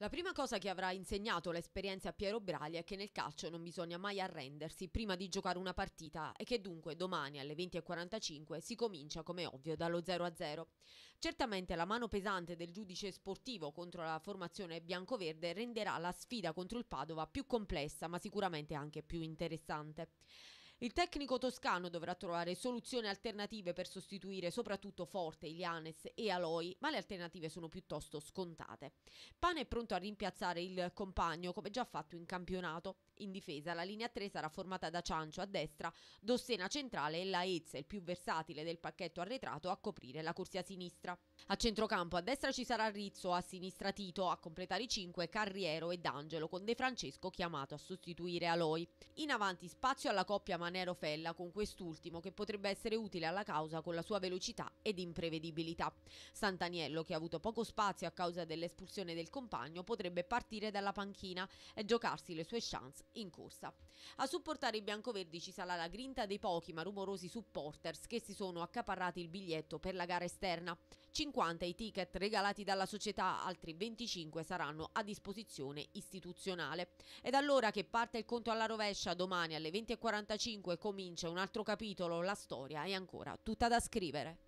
La prima cosa che avrà insegnato l'esperienza a Piero Braglia è che nel calcio non bisogna mai arrendersi prima di giocare una partita e che dunque domani alle 20.45 si comincia come ovvio dallo 0-0. Certamente la mano pesante del giudice sportivo contro la formazione biancoverde renderà la sfida contro il Padova più complessa ma sicuramente anche più interessante. Il tecnico toscano dovrà trovare soluzioni alternative per sostituire soprattutto Forte, Ilianes e Aloi, ma le alternative sono piuttosto scontate. Pane è pronto a rimpiazzare il compagno come già fatto in campionato. In difesa la linea 3 sarà formata da Ciancio a destra, Dossena centrale e Laez, il più versatile del pacchetto arretrato, a coprire la corsia sinistra. A centrocampo a destra ci sarà Rizzo, a sinistra Tito, a completare i 5 Carriero ed Angelo, con De Francesco chiamato a sostituire Aloi. In avanti spazio alla coppia Manero-Fella, con quest'ultimo che potrebbe essere utile alla causa con la sua velocità ed imprevedibilità. Santaniello, che ha avuto poco spazio a causa dell'espulsione del compagno, potrebbe partire dalla panchina e giocarsi le sue chance in corsa. A supportare i biancoverdi ci sarà la grinta dei pochi ma rumorosi supporters che si sono accaparrati il biglietto per la gara esterna. 50 i ticket regalati dalla società, altri 25 saranno a disposizione istituzionale. Ed allora che parte il conto alla rovescia, domani alle 20.45 comincia un altro capitolo, la storia è ancora tutta da scrivere.